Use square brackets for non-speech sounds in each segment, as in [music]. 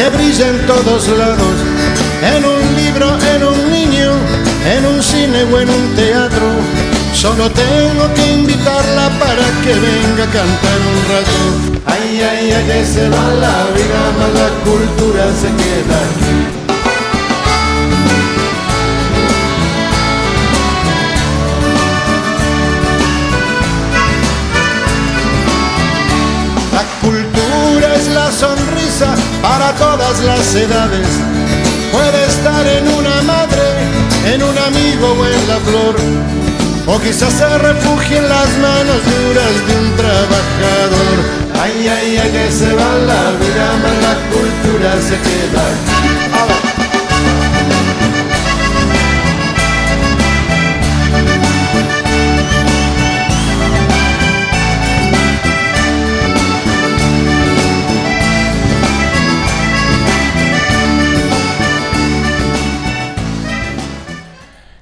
que brilla en todos lados, en un libro, en un niño, en un cine o en un teatro. Solo tengo que invitarla para que venga a cantar un rato. Ay, ay, ay, que se va la vida, más la cultura se queda aquí. La cultura es la sonrisa para todas las edades. Puede estar en una madre, en un amigo o en la flor. O quizás se refugie en las manos duras de un trabajador. Ay, ay, ay, que se va la vida, más la cultura se queda.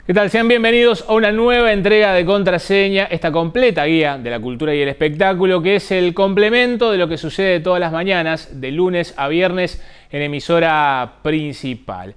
¿Qué tal? Sean bienvenidos a una nueva entrega de Contraseña, esta completa guía de la cultura y el espectáculo, que es el complemento de lo que sucede todas las mañanas, de lunes a viernes, en emisora principal.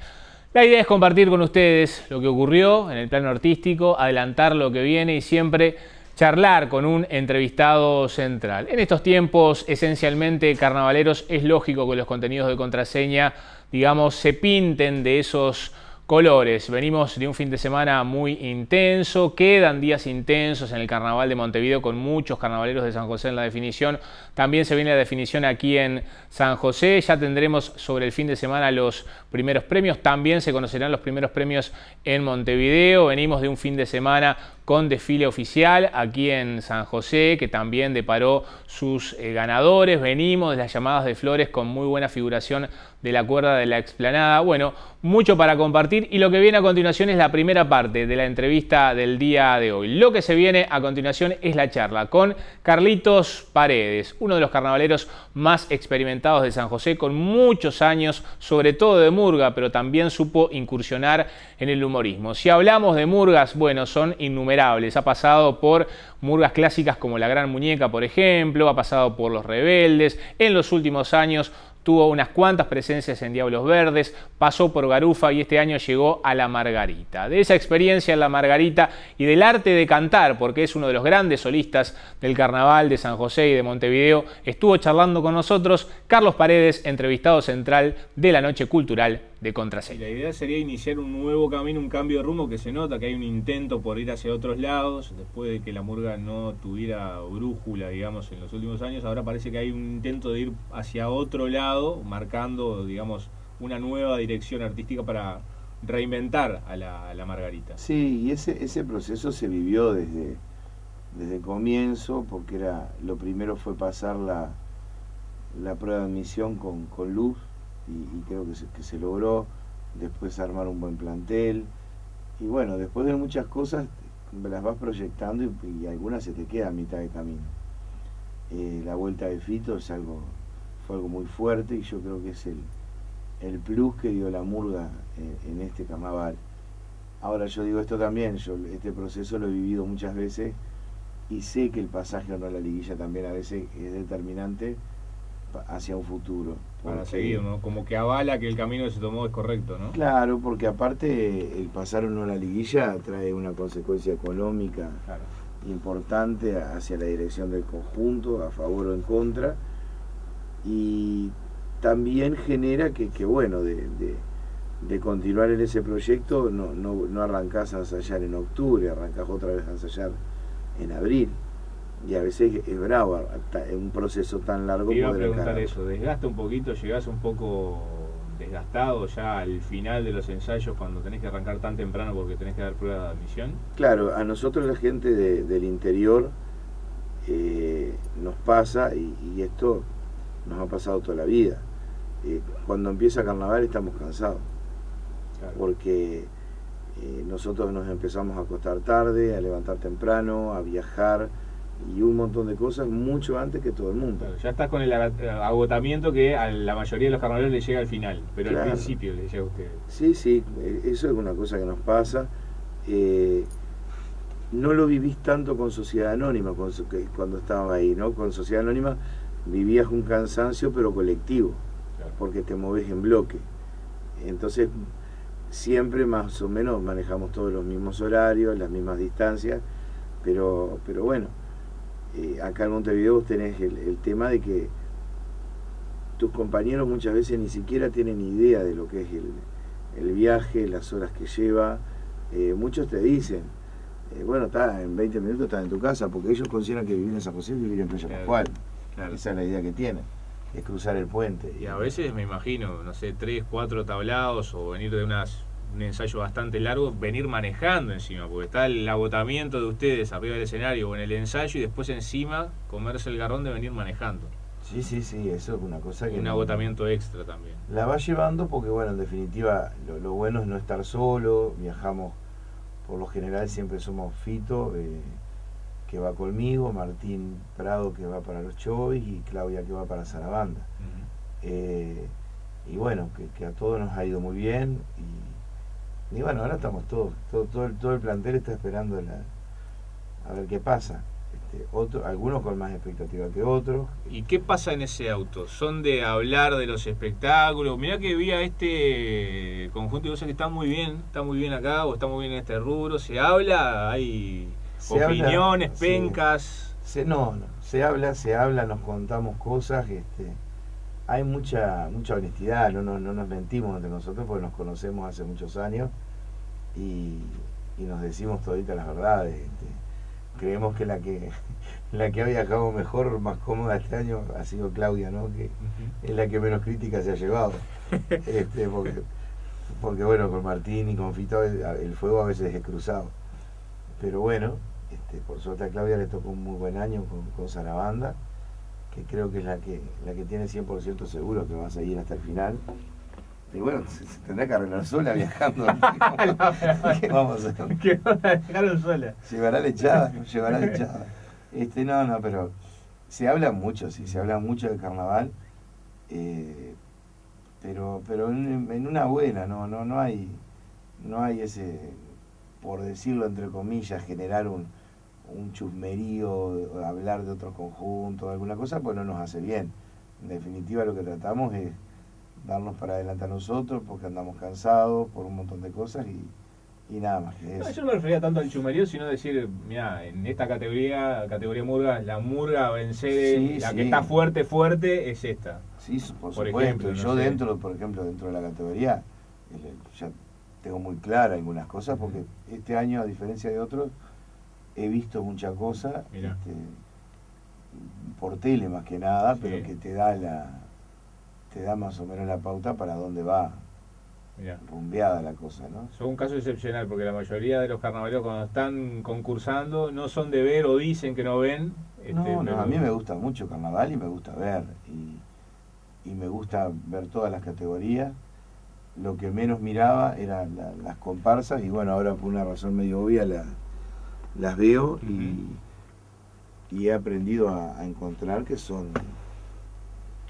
La idea es compartir con ustedes lo que ocurrió en el plano artístico, adelantar lo que viene y siempre charlar con un entrevistado central. En estos tiempos esencialmente carnavaleros es lógico que los contenidos de contraseña, digamos, se pinten de esos colores. Venimos de un fin de semana muy intenso, quedan días intensos en el carnaval de Montevideo con muchos carnavaleros de San José en la definición. También se viene la definición aquí en San José. Ya tendremos sobre el fin de semana los primeros premios. También se conocerán los primeros premios en Montevideo. Venimos de un fin de semana con desfile oficial aquí en San José, que también deparó sus eh, ganadores. Venimos de las llamadas de flores con muy buena figuración de la cuerda de la explanada. Bueno, mucho para compartir y lo que viene a continuación es la primera parte de la entrevista del día de hoy. Lo que se viene a continuación es la charla con Carlitos Paredes, uno de los carnavaleros más experimentados de San José, con muchos años, sobre todo de murga, pero también supo incursionar en el humorismo. Si hablamos de murgas, bueno, son innumerables. Ha pasado por murgas clásicas como La Gran Muñeca, por ejemplo, ha pasado por Los Rebeldes, en los últimos años tuvo unas cuantas presencias en Diablos Verdes, pasó por Garufa y este año llegó a La Margarita. De esa experiencia en La Margarita y del arte de cantar, porque es uno de los grandes solistas del Carnaval de San José y de Montevideo, estuvo charlando con nosotros Carlos Paredes, entrevistado central de la Noche Cultural de Contraseña. La idea sería iniciar un nuevo camino, un cambio de rumbo que se nota que hay un intento por ir hacia otros lados, después de que la murga no tuviera brújula, digamos, en los últimos años, ahora parece que hay un intento de ir hacia otro lado, marcando, digamos, una nueva dirección artística para reinventar a la, Margarita. Sí, y ese, ese proceso se vivió desde, desde el comienzo, porque era lo primero fue pasar la, la prueba de admisión con, luz, y, creo que se, que se logró, después armar un buen plantel, y bueno, después de muchas cosas las vas proyectando y, y algunas se te quedan a mitad de camino. Eh, la vuelta de Fito es algo, fue algo muy fuerte y yo creo que es el, el plus que dio la murga en, en este carnaval. Ahora yo digo esto también, yo este proceso lo he vivido muchas veces y sé que el pasaje o no a la liguilla también a veces es determinante hacia un futuro. Para seguir, ¿no? Como que avala que el camino que se tomó es correcto, ¿no? Claro, porque aparte el pasar o no a la liguilla trae una consecuencia económica Claro. importante hacia la dirección del conjunto, a favor o en contra, y también genera que, que bueno, de, de- de continuar en ese proyecto no, no, no arrancás a ensayar en octubre, arrancás otra vez a ensayar en abril, y a veces es bravo, es un proceso tan largo Te iba a preguntar eso, ¿desgasta un poquito, llegás un poco desgastado ya al final de los ensayos cuando tenés que arrancar tan temprano porque tenés que dar prueba de admisión? Claro, a nosotros la gente de- del interior eh, nos pasa, y, y esto nos ha pasado toda la vida. Eh, cuando empieza carnaval estamos cansados, Claro. porque eh, nosotros nos empezamos a acostar tarde, a levantar temprano, a viajar y un montón de cosas mucho antes que todo el mundo. Claro, ya estás con el aga- agotamiento que a la mayoría de los carnavales le llega al final, pero al principio le llega a ustedes. Sí, sí, eh, eso es una cosa que nos pasa. Eh, no lo vivís tanto con Sociedad Anónima cuando estaba ahí, ¿no? Con Sociedad Anónima vivías un cansancio pero colectivo. porque te moves en bloque. Entonces, siempre más o menos manejamos todos los mismos horarios, las mismas distancias, pero, pero bueno, eh, acá en Montevideo vos tenés el, tema de que tus compañeros muchas veces ni siquiera tienen idea de lo que es el, viaje, las horas que lleva. Eh, muchos te dicen, eh, bueno, está en 20 minutos estás en tu casa, porque ellos consideran que vivir en San José es vivir en Playa Pascual. Esa es la idea que tienen, es cruzar el puente. Y a veces me imagino, no sé, tres, cuatro tablados o venir de unas un ensayo bastante largo, venir manejando encima, porque está el agotamiento de ustedes arriba del escenario o en el ensayo y después encima comerse el garrón de venir manejando. Sí, sí, sí, eso es una cosa que... Un agotamiento extra también. La va llevando porque, bueno, en definitiva, lo, bueno es no estar solo, viajamos, por lo general siempre somos Fito, eh, que va conmigo, Martín Prado, que va para los Chovis, y Claudia, que va para Zarabanda. Eh, y bueno, que, que, a todos nos ha ido muy bien, y y bueno, ahora estamos todos, todo, todo, el, todo el plantel está esperando a ver qué pasa. Este, otro, algunos con más expectativa que otros. ¿Y qué pasa en ese auto? ¿Son de hablar de los espectáculos? Mirá que vi a este conjunto de cosas que está muy bien, está muy bien acá o está muy bien en este rubro. ¿Se habla? ¿Hay opiniones, pencas? Se, no, no, se habla, se habla, nos contamos cosas. Este, hay mucha mucha honestidad, no, no, no nos mentimos entre nosotros porque nos conocemos hace muchos años y, nos decimos toditas las verdades. Este, creemos que la que [laughs] la que ha viajado mejor, más cómoda este año ha sido Claudia, ¿no? Que es la que menos crítica se ha llevado. [laughs] este, porque, porque bueno, con Martín y con Fito el, fuego a veces es cruzado. Pero bueno, este, por suerte a Claudia le tocó un muy buen año con, con Sarabanda que creo que es la que, la que tiene 100% seguro que va a seguir hasta el final. Y bueno, [laughs] se, tendrá que arreglar sola viajando. [laughs] [laughs] ¿Qué vamos a hacer? ¿Qué dejaron sola? Llevará lechada, llevará lechada. Este, no, no, pero se habla mucho, sí, se habla mucho del carnaval, eh, pero, pero en, en, una buena, no, no, no hay, no hay ese, por decirlo entre comillas, generar un, un chusmerío, hablar de otro conjunto, alguna cosa, pues no nos hace bien. En definitiva lo que tratamos es darnos para adelante a nosotros porque andamos cansados por un montón de cosas y, nada más que eso. yo no me refería tanto al chusmerío, sino decir, mira, en esta categoría, categoría murga, la murga vencer, la que está fuerte, fuerte, es esta. Sí, por, supuesto. Ejemplo, yo dentro, por ejemplo, dentro de la categoría, ya tengo muy clara algunas cosas porque este año, a diferencia de otros, he visto mucha cosa este, por tele más que nada, pero que te da la te da más o menos la pauta para dónde va rumbeada la cosa, ¿no? Es un caso excepcional porque la mayoría de los carnavaleros cuando están concursando no son de ver o dicen que no ven. Este, no, no, a mí me gusta mucho carnaval y me gusta ver y, y me gusta ver todas las categorías. Lo que menos miraba eran las comparsas y bueno, ahora por una razón medio obvia la, las veo y, he aprendido a, encontrar que son,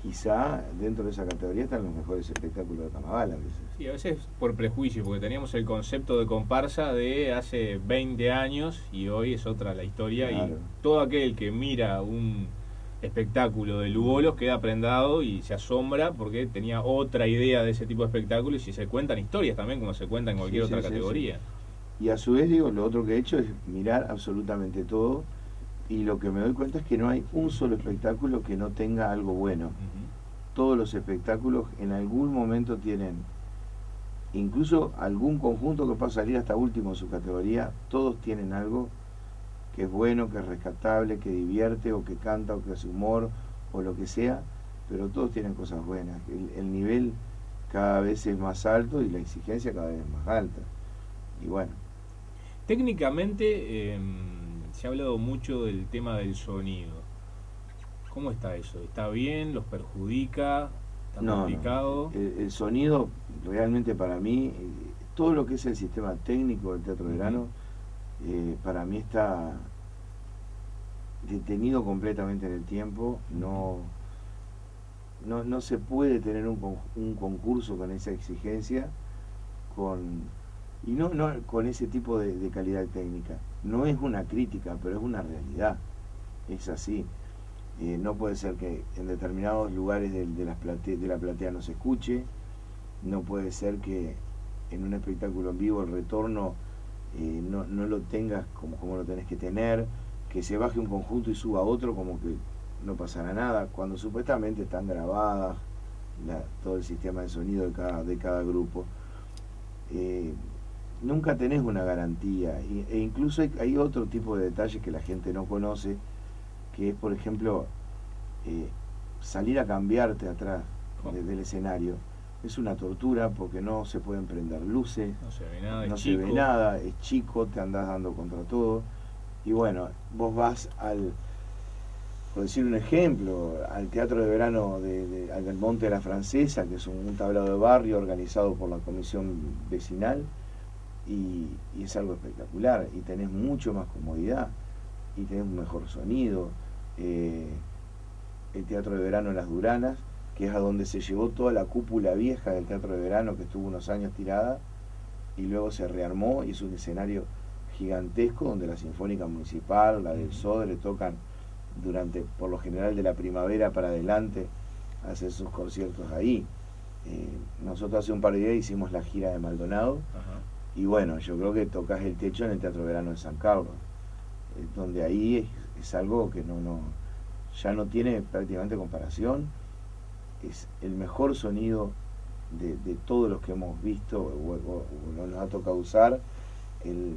quizá dentro de esa categoría están los mejores espectáculos de carnaval a veces. Sí, a veces por prejuicio, porque teníamos el concepto de comparsa de hace 20 años y hoy es otra la historia y todo aquel que mira un espectáculo de Lugolos queda prendado y se asombra porque tenía otra idea de ese tipo de espectáculos y se cuentan historias también como se cuenta en cualquier otra categoría. Y a su vez, digo, lo otro que he hecho es mirar absolutamente todo y lo que me doy cuenta es que no hay un solo espectáculo que no tenga algo bueno. Todos los espectáculos en algún momento tienen, incluso algún conjunto que pueda salir hasta último en su categoría, todos tienen algo que es bueno, que es rescatable, que divierte o que canta o que hace humor o lo que sea, pero todos tienen cosas buenas. el nivel cada vez es más alto y la exigencia cada vez es más alta. Y bueno, Técnicamente em, se ha hablado mucho del tema del sonido. ¿Cómo está eso? ¿Está bien? ¿Los perjudica? ¿Está complicado? El, sonido realmente para mí, todo lo que es el sistema técnico del Teatro Verano, eh, para mí está detenido completamente en el tiempo. No, no, no se puede tener un, un concurso con esa exigencia, con y no, no con ese tipo de, calidad técnica. No es una crítica, pero es una realidad. Es así. Eh, no puede ser que en determinados lugares de, de, de la platea no se escuche. No puede ser que en un espectáculo en vivo el retorno eh, no, no, lo tengas como, como lo tenés que tener. Que se baje un conjunto y suba otro como que no pasará nada. Cuando supuestamente están grabadas todo el sistema de sonido de cada, de cada grupo. Eh, nunca tenés una garantía e incluso hay, otro tipo de detalles que la gente no conoce, que es por ejemplo eh, salir a cambiarte atrás del escenario. Es una tortura porque no se pueden prender luces, no se ve nada, no se ve nada es chico, te andás dando contra todo. Y bueno, vos vas al, por decir un ejemplo, al Teatro de Verano de, del Monte de la Francesa, que es un, tablado de barrio organizado por la Comisión Vecinal, y, es algo espectacular, y tenés mucho más comodidad, y tenés un mejor sonido. Eh, el Teatro de Verano en Las Duranas, que es a donde se llevó toda la cúpula vieja del Teatro de Verano, que estuvo unos años tirada, y luego se rearmó, y es un escenario gigantesco donde la Sinfónica Municipal, la del Sodre, tocan durante, por lo general, de la primavera para adelante, hacer sus conciertos ahí. Eh, nosotros hace un par de días hicimos la gira de Maldonado y bueno, yo creo que tocas el techo en el Teatro Verano de San Carlos, eh, donde ahí es, algo que no, no, ya no tiene prácticamente comparación, es el mejor sonido de, todos los que hemos visto o, nos ha tocado usar, el,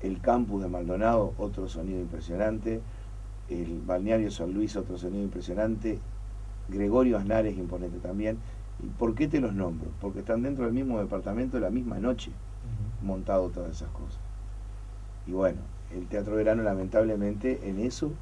el campus de Maldonado, otro sonido impresionante, el balneario San Luis, otro sonido impresionante, Gregorio Aznar es imponente también. ¿Y por qué te los nombro? Porque están dentro del mismo departamento la misma noche, montado todas esas cosas. Y bueno, el Teatro Verano lamentablemente en eso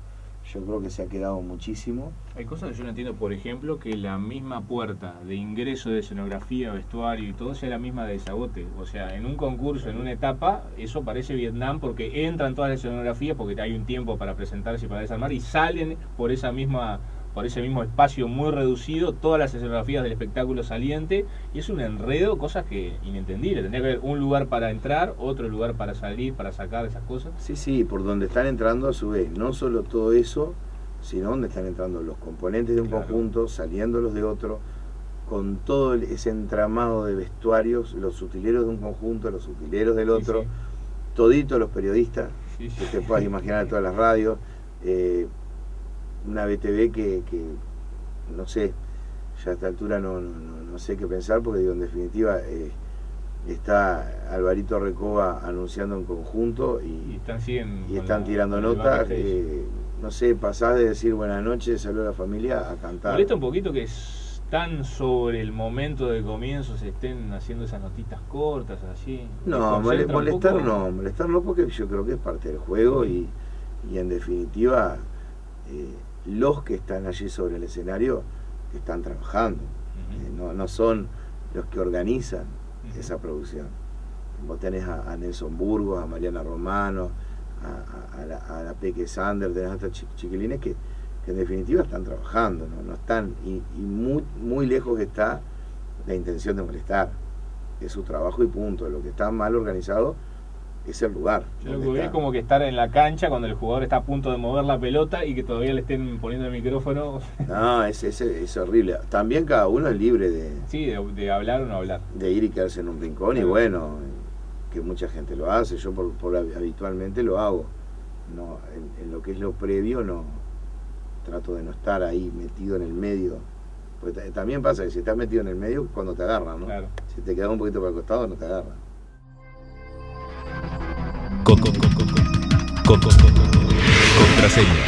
yo creo que se ha quedado muchísimo. Hay cosas que yo no entiendo, por ejemplo, que la misma puerta de ingreso de escenografía, vestuario y todo sea la misma de desagote. O sea, en un concurso, en una etapa, eso parece Vietnam porque entran todas las escenografías porque hay un tiempo para presentarse y para desarmar y salen por esa misma por ese mismo espacio muy reducido, todas las escenografías del espectáculo saliente, y es un enredo, cosas que inentendible. Tendría que haber un lugar para entrar, otro lugar para salir, para sacar esas cosas. Sí, sí, por donde están entrando a su vez, no solo todo eso, sino donde están entrando los componentes de un conjunto, saliendo los de otro, con todo ese entramado de vestuarios, los utileros de un conjunto, los utileros del otro, todito los periodistas, que te puedas imaginar [laughs] todas las radios. Eh, una BTV que, no sé, ya a esta altura no, no, sé qué pensar porque digo, en definitiva eh, está Alvarito Recoba anunciando en conjunto y, están, tirando notas. Eh, no sé, pasás de decir buenas noches, saludos a la familia a cantar. Molesta un poquito que están sobre el momento de comienzo se estén haciendo esas notitas cortas así. No, molestar no, molestar no porque yo creo que es parte del juego y, y en definitiva eh, los que están allí sobre el escenario están trabajando, eh, no, son los que organizan esa producción. Vos tenés a, Nelson Burgos, a Mariana Romano, a, la, Peque Sander, tenés a estos chiquilines que, en definitiva están trabajando, no, están, y, muy, muy lejos está la intención de molestar. Es su trabajo y punto. Lo que está mal organizado es el lugar. Yo lo que es como que estar en la cancha cuando el jugador está a punto de mover la pelota y que todavía le estén poniendo el micrófono. No, es, es, es horrible. También cada uno es libre de... Sí, de, hablar o no hablar. De ir y quedarse en un rincón y bueno, que mucha gente lo hace, yo por, habitualmente lo hago. No, en, lo que es lo previo no trato de no estar ahí metido en el medio. Porque también pasa que si estás metido en el medio cuando te agarran, ¿no? Si te quedas un poquito para el costado no te agarran. Contraseña.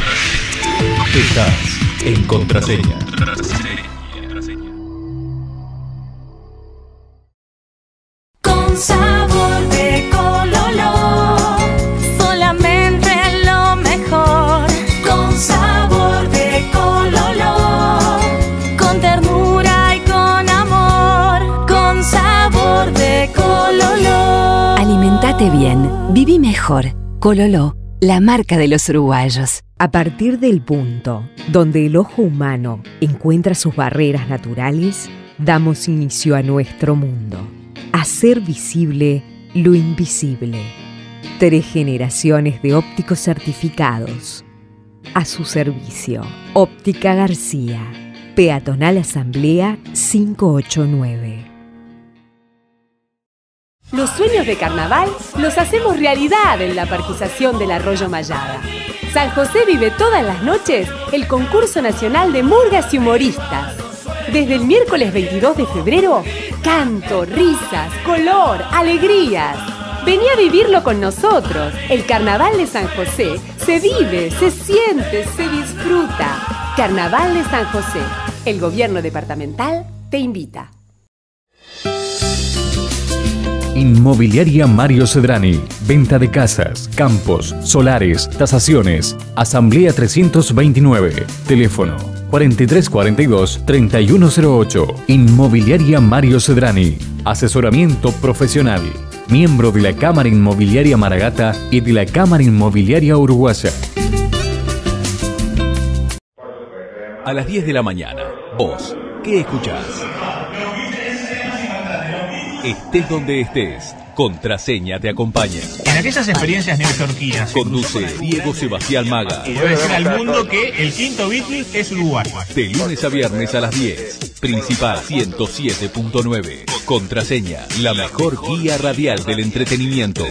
Estás en contraseña. Bien, viví mejor. Cololo la marca de los uruguayos. A partir del punto donde el ojo humano encuentra sus barreras naturales, damos inicio a nuestro mundo. Hacer visible lo invisible. Tres generaciones de ópticos certificados. a su servicio. Óptica García. Peatonal Asamblea 589. Los sueños de carnaval los hacemos realidad en la parquización del Arroyo Mayada. San José vive todas las noches el concurso nacional de murgas y humoristas. Desde el miércoles 22 de febrero, canto, risas, color, alegrías. Vení a vivirlo con nosotros. El carnaval de San José se vive, se siente, se disfruta. Carnaval de San José. El gobierno departamental te invita. Inmobiliaria Mario Cedrani. Venta de casas, campos, solares, tasaciones. Asamblea 329. Teléfono 4342-3108. Inmobiliaria Mario Cedrani. Asesoramiento profesional. Miembro de la Cámara Inmobiliaria Maragata y de la Cámara Inmobiliaria Uruguaya. A las 10 de la mañana, vos, ¿qué escuchás? Estés donde estés, Contraseña te acompaña. En aquellas experiencias neoyorquinas. Conduce Diego Sebastián Maga. Y debe decir al mundo que el quinto Beatle es Uruguay. De lunes a viernes a las 10. Principal 107.9. Contraseña, la mejor guía radial del entretenimiento.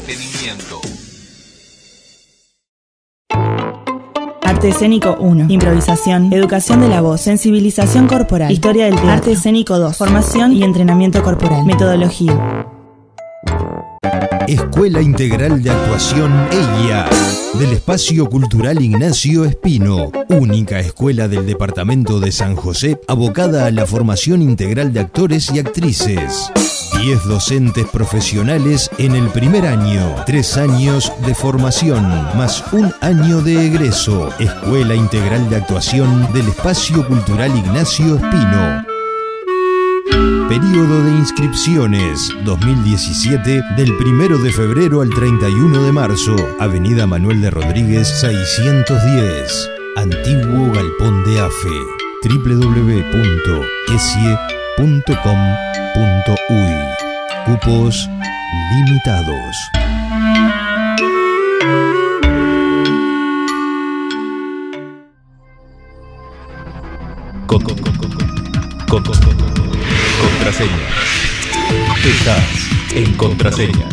Arte escénico 1. Improvisación. Educación de la voz. Sensibilización corporal. Historia del teatro. Arte escénico 2. Formación y entrenamiento corporal. Metodología. Escuela Integral de Actuación EIA, del Espacio Cultural Ignacio Espino, única escuela del Departamento de San José abocada a la formación integral de actores y actrices. 10 docentes profesionales en el primer año, 3 años de formación, más un año de egreso. Escuela Integral de Actuación del Espacio Cultural Ignacio Espino. Período de inscripciones 2017 del 1 de febrero al 31 de marzo. Avenida Manuel de Rodríguez 610. Antiguo Galpón de Afe. www.esie.com.uy. Cupos limitados. Con, con, con, contraseña. Estás en contraseña.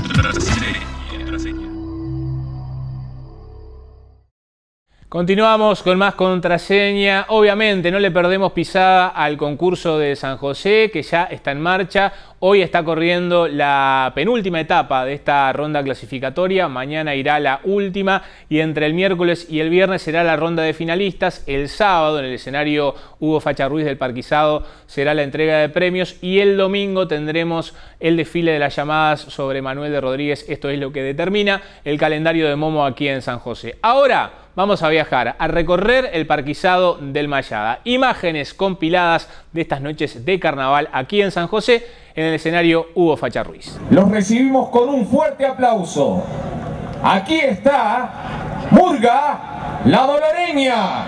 Continuamos con más contraseña. Obviamente no le perdemos pisada al concurso de San José, que ya está en marcha. Hoy está corriendo la penúltima etapa de esta ronda clasificatoria. Mañana irá la última y entre el miércoles y el viernes será la ronda de finalistas. El sábado en el escenario Hugo Facha Ruiz del Parquizado será la entrega de premios y el domingo tendremos el desfile de las llamadas sobre Manuel de Rodríguez. Esto es lo que determina el calendario de Momo aquí en San José. Ahora vamos a viajar, a recorrer el parquizado del Mayada. Imágenes compiladas de estas noches de carnaval aquí en San José, en el escenario Hugo Facha Ruiz. Los recibimos con un fuerte aplauso. Aquí está Murga, la Doloreña.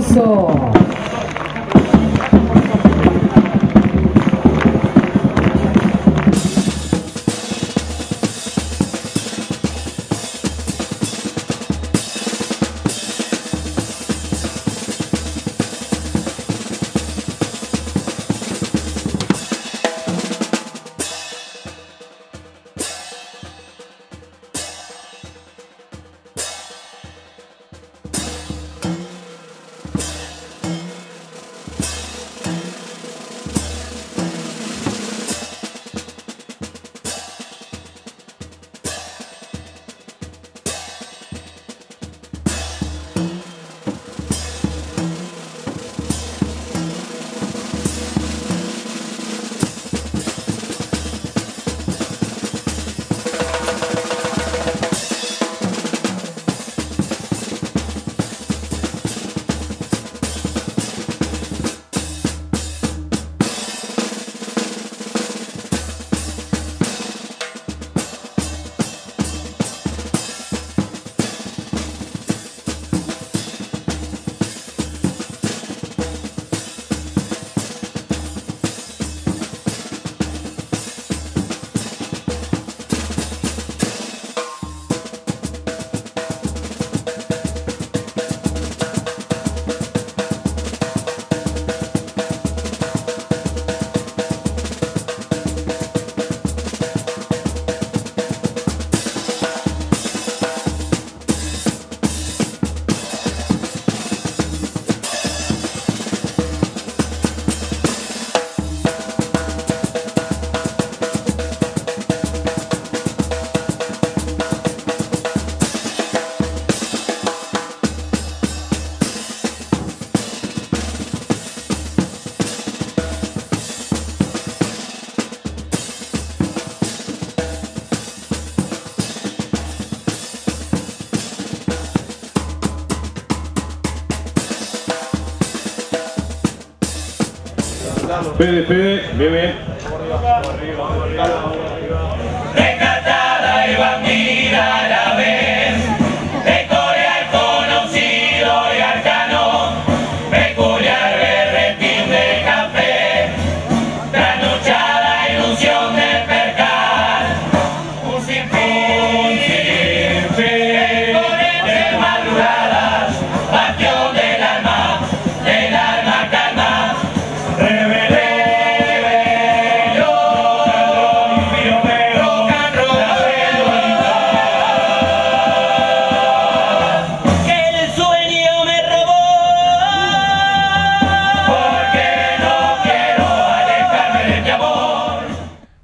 Ese Fede, Fede, bien, bien.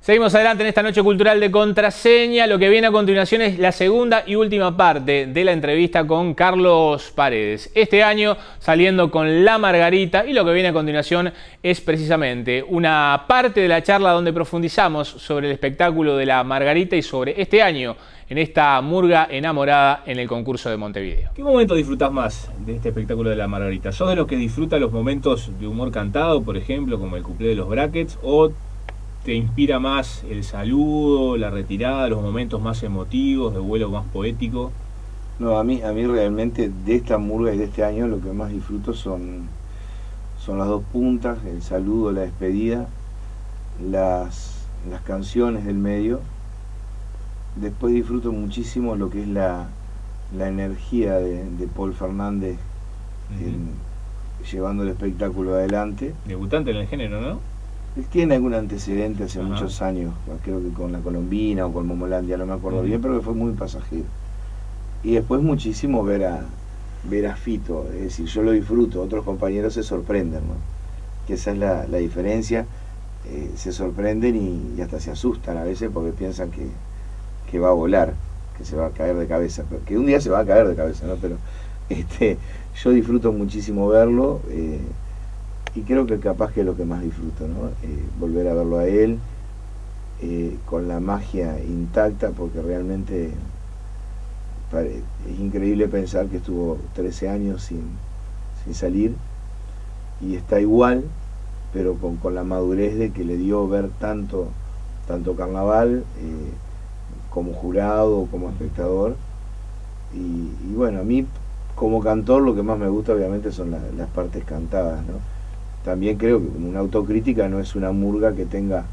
Seguimos adelante en esta noche cultural de contraseña. Lo que viene a continuación es la segunda y última parte de la entrevista con Carlos Paredes. Este año saliendo con La Margarita y lo que viene a continuación es precisamente una parte de la charla donde profundizamos sobre el espectáculo de La Margarita y sobre este año en esta murga enamorada en el concurso de Montevideo. ¿Qué momento disfrutas más de este espectáculo de la Margarita? ¿Sos de los que disfruta los momentos de humor cantado, por ejemplo, como el cuplé de los brackets, o te inspira más el saludo, la retirada, los momentos más emotivos, de vuelo más poético? No, a mí, a mí realmente de esta murga y de este año lo que más disfruto son, son las dos puntas, el saludo, la despedida, las, las canciones del medio. Después disfruto muchísimo lo que es la, la energía de, de Paul Fernández en- llevando el espectáculo adelante. Debutante en el género, ¿no? Él tiene algún antecedente hace Ajá. muchos años, creo que con la Colombina o con Momolandia, no me acuerdo bien, pero que fue muy pasajero. Y después muchísimo ver a, ver a Fito, es decir, yo lo disfruto, otros compañeros se sorprenden, ¿no? Que esa es la, la diferencia, eh, se sorprenden y, y hasta se asustan a veces porque piensan que, que va a volar, que se va a caer de cabeza, que un día se va a caer de cabeza, ¿no? Pero [laughs] este, yo disfruto muchísimo verlo. eh, y creo que capaz que es lo que más disfruto, ¿no? Eh, volver a verlo a él eh, con la magia intacta, porque realmente es increíble pensar que estuvo 13 años sin, sin salir y está igual, pero con, con la madurez de que le dio ver tanto, tanto carnaval eh, como jurado, como espectador, Y, bueno, a mí como cantor lo que más me gusta obviamente son la- las partes cantadas, ¿no? También creo que una autocrítica no es una murga que tenga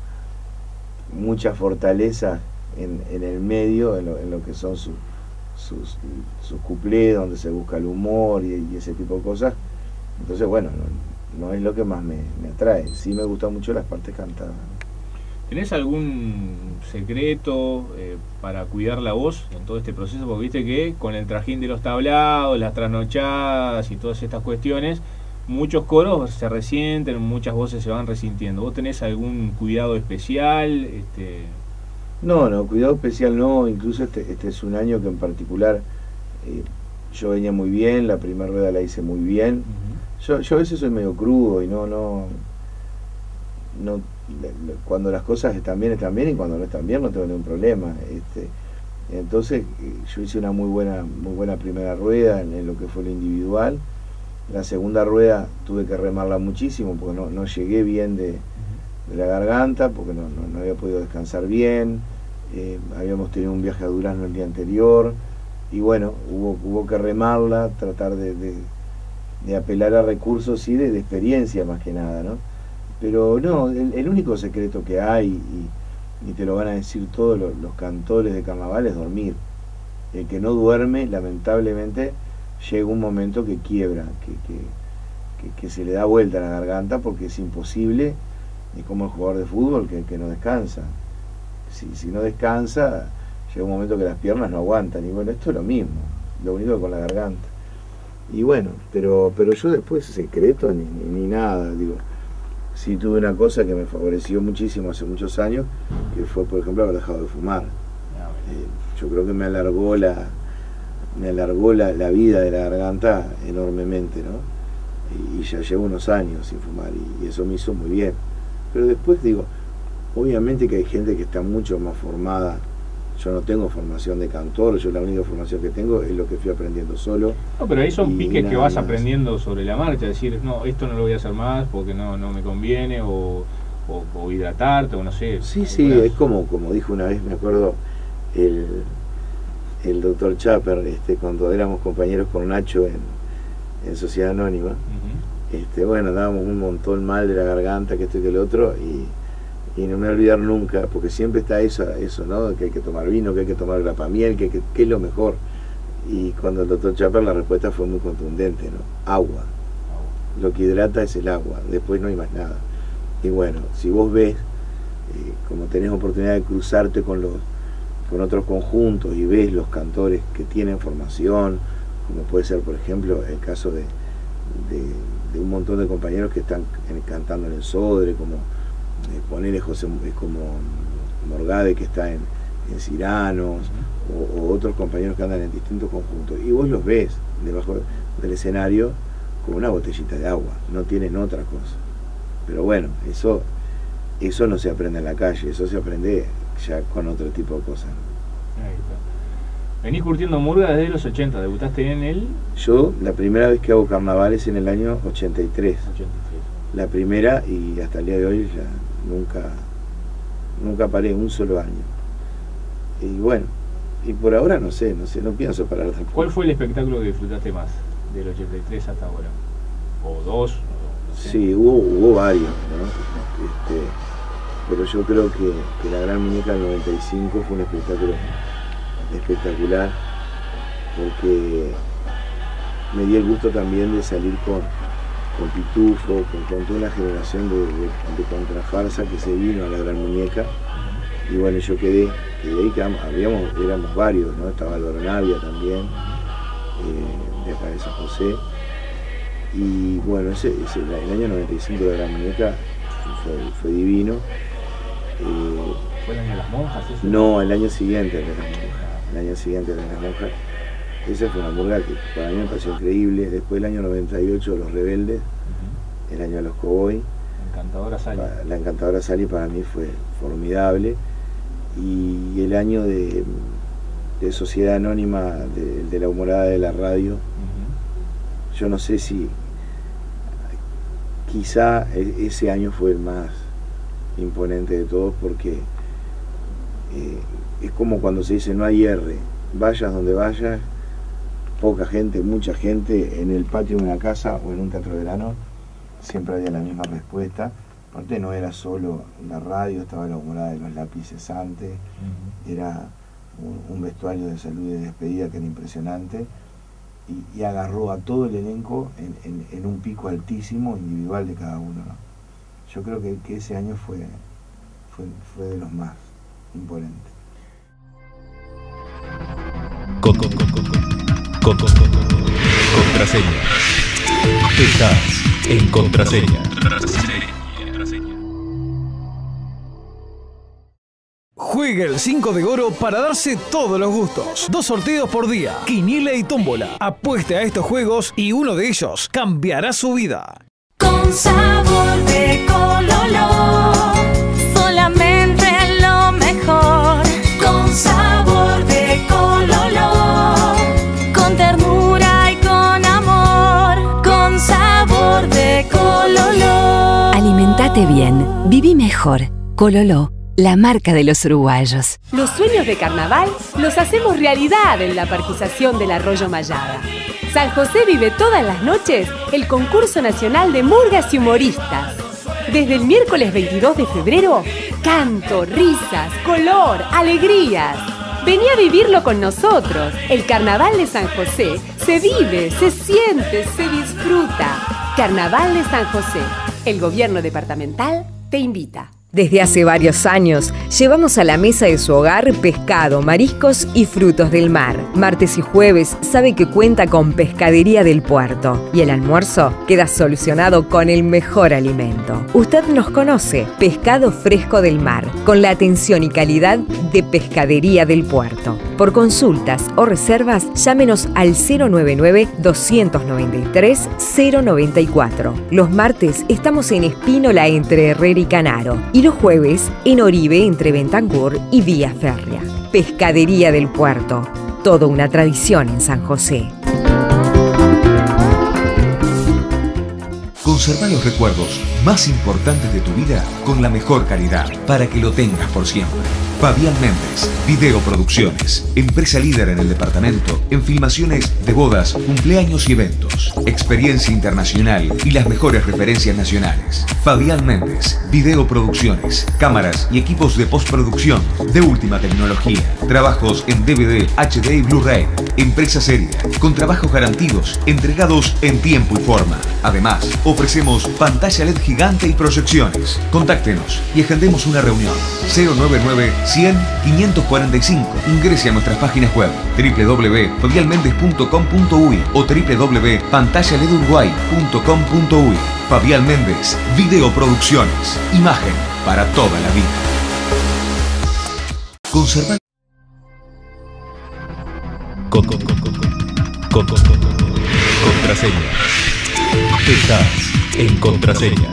mucha fortaleza en, en el medio, en lo, en lo que son su- sus, sus cuplés, donde se busca el humor y, y ese tipo de cosas. Entonces, bueno, no, no es lo que más me, me atrae. Sí me gustan mucho las partes cantadas. ¿Tenés algún secreto eh, para cuidar la voz en todo este proceso? Porque viste que con el trajín de los tablados, las trasnochadas y todas estas cuestiones, muchos coros se resienten, muchas voces se van resintiendo. ¿Vos tenés algún cuidado especial? Este, No, no, cuidado especial no, incluso este, este es un año que en particular eh, yo venía muy bien, la primera rueda la hice muy bien. Yo, yo a veces soy medio crudo y no, no, no, cuando las cosas están bien, están bien y cuando no están bien no tengo ningún problema. Este, entonces eh, yo hice una muy buena, muy buena primera rueda en, en lo que fue lo individual. La segunda rueda tuve que remarla muchísimo porque no, no llegué bien de, de la garganta, porque no, no- había podido descansar bien. Eh, habíamos tenido un viaje a Durazno el día anterior y bueno, hubo, hubo que remarla, tratar de, de- apelar a recursos y de, experiencia más que nada, ¿no? Pero no, el, único secreto que hay, y, te lo van a decir todos los cantores de carnaval, es dormir. El que no duerme, lamentablemente, llega un momento que quiebra, que, que, que- que se le da vuelta a la garganta porque es imposible, y como el jugador de fútbol que, que no descansa. Si, si no descansa, llega un momento que las piernas no aguantan. Y bueno, esto es lo mismo, lo único que con la garganta. Y bueno, pero, pero yo después secreto ni, ni, ni nada, digo. Sí tuve una cosa que me favoreció muchísimo hace muchos años, que fue por ejemplo haber dejado de fumar. Eh, yo creo que me alargó la, me alargó la, la vida de la garganta enormemente, ¿no? Y, y ya llevo unos años sin fumar y, y eso me hizo muy bien. Pero después digo, obviamente que hay gente que está mucho más formada. Yo no tengo formación de cantor, yo la única formación que tengo es lo que fui aprendiendo solo. No, pero ahí son piques que vas más. aprendiendo sobre la marcha, decir, no, esto no lo voy a hacer más porque no, no me conviene, o, o, o hidratarte, o no sé. Sí, sí, es como, como dijo una vez, me acuerdo, el, el doctor Chaper, este, cuando éramos compañeros con Nacho en, en Sociedad Anónima, este, bueno, andábamos un montón mal de la garganta, que esto y que el otro, y, y no me voy a olvidar nunca, porque siempre está eso, eso, ¿no? Que hay que tomar vino, que hay que tomar grapamiel, que, que, que es lo mejor. Y cuando el doctor Chaper la respuesta fue muy contundente, ¿no? Agua. Lo que hidrata es el agua, después no hay más nada. Y bueno, si vos ves, eh, como tenés oportunidad de cruzarte con los con otros conjuntos y ves los cantores que tienen formación, como puede ser por ejemplo el caso de, de, un montón de compañeros que están cantando en el Sodre, como eh, ponele José eh, como Morgade que está en, en Ciranos, o, o otros compañeros que andan en distintos conjuntos, y vos los ves debajo del escenario como una botellita de agua, no tienen otra cosa. Pero bueno, eso, eso no se aprende en la calle, eso se aprende ya con otro tipo de cosas. Ahí está. Venís curtiendo murga desde los 80, debutaste en el Yo la primera vez que hago carnaval es en el año 83. 83. La primera y hasta el día de hoy ya nunca, nunca paré un solo año. Y bueno, y por ahora no sé, no sé, no pienso parar tampoco. ¿Cuál fue el espectáculo que disfrutaste más del 83 hasta ahora? ¿O dos? o no sé. Sí, hubo, hubo varios, ¿no? Este, pero yo creo que, que la Gran Muñeca del 95 fue un espectáculo espectacular, porque me di el gusto también de salir con, con Pitufo, con, toda una generación de, de, contrafarsa que se vino a la Gran Muñeca. Y bueno, yo quedé, quedé ahí, quedamos- habíamos, éramos varios, ¿no? Estaba Álvaro Navia también, eh, de acá de San José. Y bueno, ese, ese- el año 95 de la Gran Muñeca fue divino. ¿Fue el año de las monjas? ese? no, el año siguiente de las monjas. El año siguiente de las monjas. Esa fue una murga que para mí me pareció increíble. Después el año 98 Los Rebeldes, el año de los Cowboy. Encantadora Sally. La encantadora Sally para mí fue formidable. Y el año de, de Sociedad Anónima, de, de la humorada de la radio, yo no sé si quizá e- ese año fue el más imponente de todos porque eh, es como cuando se dice no hay R, vayas donde vayas, poca gente, mucha gente, en el patio de una casa o en un teatro de verano, siempre había la misma respuesta. Aparte no era solo la radio, estaba la humorada de los lápices antes, era un, un vestuario de salud y de despedida que era impresionante y, y agarró a todo el elenco en, en- en un pico altísimo individual de cada uno. ¿no? Yo creo que, que ese año fue, fue, fue de los más imponentes. Con- con- con- con- con- con- con- Contraseña. Estás en contraseña. Juegue el 5 de oro para darse todos los gustos. Dos sorteos por día, quiniela y tómbola. Apueste a estos juegos y uno de ellos cambiará su vida. Bien, viví mejor. Cololó, la marca de los uruguayos. Los sueños de carnaval los hacemos realidad en la parquización del Arroyo Mayada. San José vive todas las noches el concurso nacional de murgas y humoristas. Desde el miércoles 22 de febrero, canto, risas, color, alegrías. Vení a vivirlo con nosotros. El carnaval de San José se vive, se siente, se disfruta. Carnaval de San José. El gobierno departamental te invita. Desde hace varios años llevamos a la mesa de su hogar pescado, mariscos y frutos del mar. Martes y jueves sabe que cuenta con Pescadería del Puerto y el almuerzo queda solucionado con el mejor alimento. Usted nos conoce, Pescado Fresco del Mar, con la atención y calidad de Pescadería del Puerto. Por consultas o reservas, llámenos al 099-293-094. Los martes estamos en Espínola entre Herrera y Canaro y los jueves en Oribe entre Bentancur y Vía Férrea. Pescadería del Puerto, toda una tradición en San José. Conserva los recuerdos más importantes de tu vida con la mejor calidad para que lo tengas por siempre. Fabián Méndez, Videoproducciones, empresa líder en el departamento en filmaciones de bodas, cumpleaños y eventos, experiencia internacional y las mejores referencias nacionales. Fabián Méndez, Videoproducciones, cámaras y equipos de postproducción de última tecnología, trabajos en DVD, HD y Blu-ray, empresa seria, con trabajos garantidos, entregados en tiempo y forma. Además, ofrecemos pantalla LED gigante y proyecciones. Contáctenos y agendemos una reunión. 099 100 545. Ingrese a nuestras páginas web www.fabialmendez.com.uy o www.pantallaleduruguay.com.uy. Fabial Méndez, Videoproducciones, imagen para toda la vida. Conserva Con- con- con- con- con- con- con- con- Contraseña. Estás en contraseña.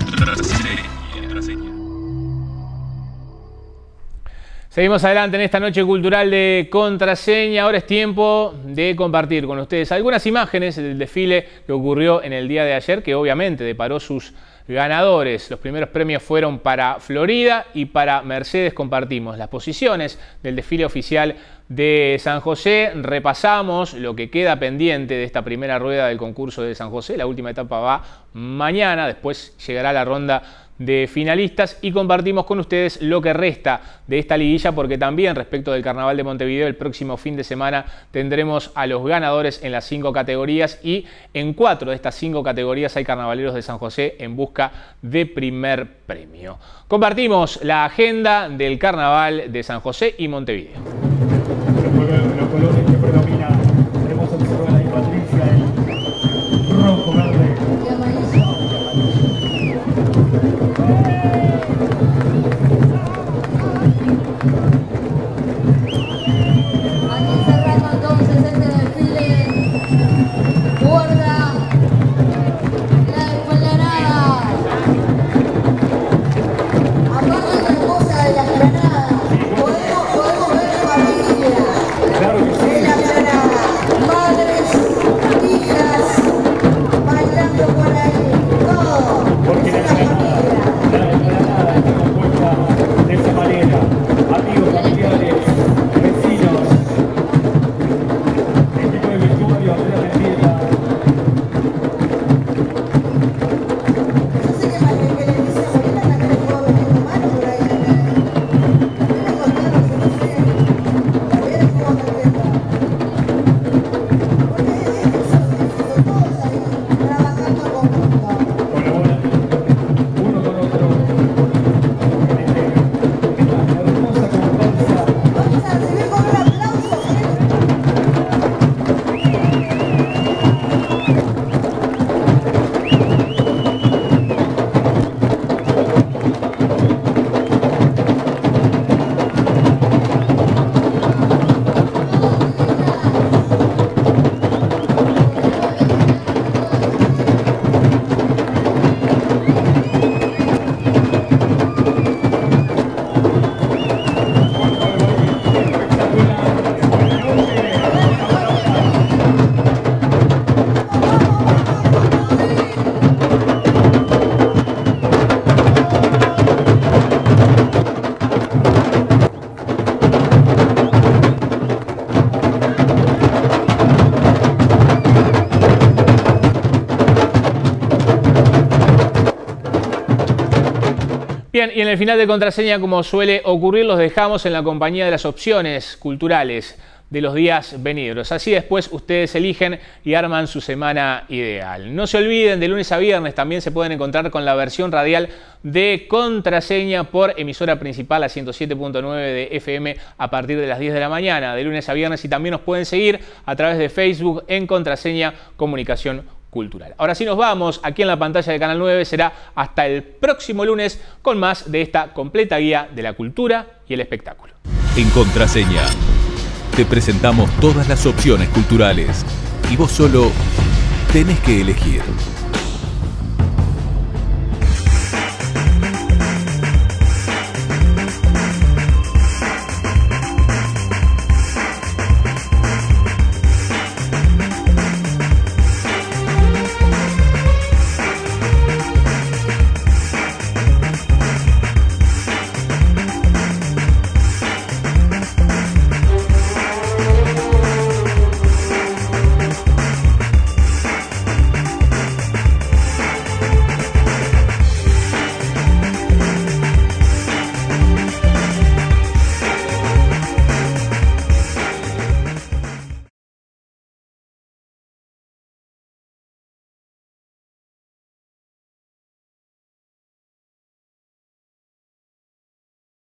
Seguimos adelante en esta noche cultural de contraseña. Ahora es tiempo de compartir con ustedes algunas imágenes del desfile que ocurrió en el día de ayer, que obviamente deparó sus ganadores. Los primeros premios fueron para Florida y para Mercedes. Compartimos las posiciones del desfile oficial de San José. Repasamos lo que queda pendiente de esta primera rueda del concurso de San José. La última etapa va mañana, después llegará la ronda de finalistas y compartimos con ustedes lo que resta de esta liguilla porque también respecto del Carnaval de Montevideo el próximo fin de semana tendremos a los ganadores en las cinco categorías y en cuatro de estas cinco categorías hay carnavaleros de San José en busca de primer premio. Compartimos la agenda del Carnaval de San José y Montevideo. Y en el final de contraseña, como suele ocurrir, los dejamos en la compañía de las opciones culturales de los días venideros. Así después ustedes eligen y arman su semana ideal. No se olviden, de lunes a viernes también se pueden encontrar con la versión radial de contraseña por emisora principal a 107.9 de FM a partir de las 10 de la mañana, de lunes a viernes, y también nos pueden seguir a través de Facebook en contraseña comunicación Ahora sí nos vamos, aquí en la pantalla de Canal 9 será hasta el próximo lunes con más de esta completa guía de la cultura y el espectáculo. En contraseña, te presentamos todas las opciones culturales y vos solo tenés que elegir.